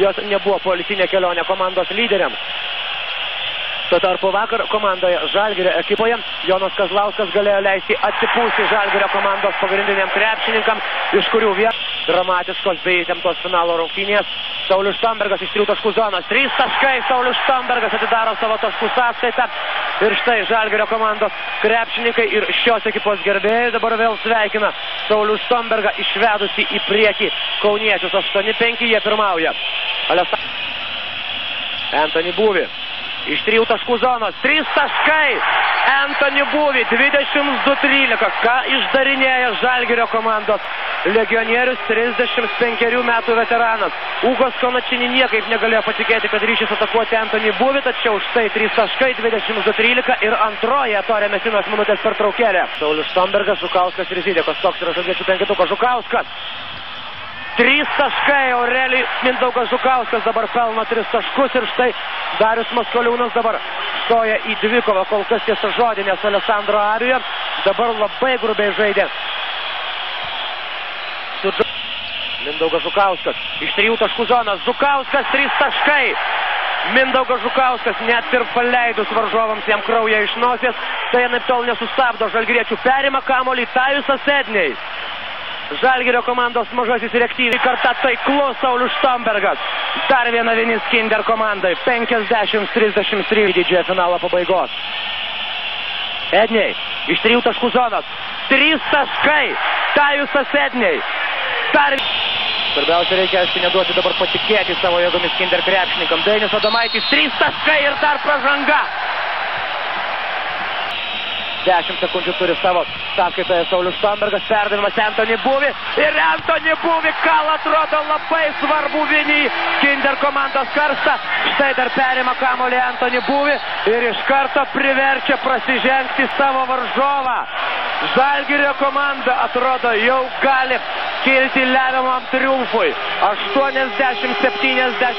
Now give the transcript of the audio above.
jos nebuvo politinė kelionė komandos lyderiams. Tuo tarpu vakar komandoje Žalgirio ekipoje Jonas Kazlauskas galėjo leisti atsipūsti Žalgirio komandos pagrindiniam krepšininkam, iš kurių vien dramatiškos bei įtemptos finalo rungtynės. Saulius Štambergas iš trijų taškų zonos. Trys taškai, Saulius Štambergas atidaro savo taškų sąskaitą. Ir štai Žalgirio komandos krepšininkai ir šios ekipos gerbėjai dabar vėl sveikina Saulius Štambergą išvedusi į priekį Kauniečius. 8-5 jie pirmauja. Alesta... Anthony Būvi. Iš trijų taškų zonos. Trys taškai. Anthony Būvi. 22-13. Ką išdarinėja Žalgirio komandos legionierius 35 metų veteranas. Ugos Konačinį niekaip negalėjo patikėti, kad ryšys atakuoti Anthony Būvi, tačiau štai 3 taškai 22-13 ir antroje Torė Mesinos minutės per traukėlę. Saulius Štombergas, Žukauskas ir Zydėkos. Toks yra žalgiečių penketukas. Žukauskas. Trys taškai, Aurelijai Mindaugas Žukauskas dabar pelno tris taškus ir štai Darius Maskoliūnas dabar stoja į dvikovą, kol kas tiesa žodinės Alessandro Arijo, dabar labai grubiai žaidė. Su Mindaugas Žukauskas, iš trijų taškų zonos, Žukauskas trys taškai. Mindaugas Žukauskas net ir paleidus varžovams jam kraują iš nosies, tai anaip tol nesustabdo žalgiriečių, perima kamolį Tajusas Edniai. Žalgirio komandos mažasis ir aktyviai kartą taiklus Saulius Štambergas. Dar viena vienis Kinder komandai. 50-33 didžiojo finalo pabaigos. Edniai iš trijų taškų zonos. Trys taškai. Tajusas Edniai. Dar... Svarbiausia reikia, aišku, neduoti dabar patikėti savo jėgomis Kinder krepšininkam. Dainis Adomaitis, trys taškai ir dar pražanga. 10 sekundžių turi savo sąskaitoje Saulius Štombergas, perdavimas Antony Būvi ir Antony Būvi kal atrodo labai svarbu vinį Kinder komandos karstą. Štai dar perima kamolį Antony Būvi ir iš karto priverčia prasižengti savo varžovą. Žalgirio komanda atrodo jau gali kilti lemiamam triumfui. 80-70.